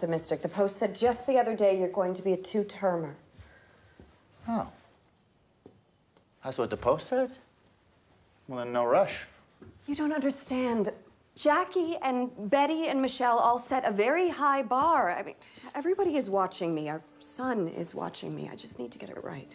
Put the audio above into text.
pessimistic. The Post said just the other day you're going to be a two-termer. Oh. That's what the Post said? Well, then no rush. You don't understand. Jackie and Betty and Michelle all set a very high bar. I mean, everybody is watching me. Our son is watching me. I just need to get it right.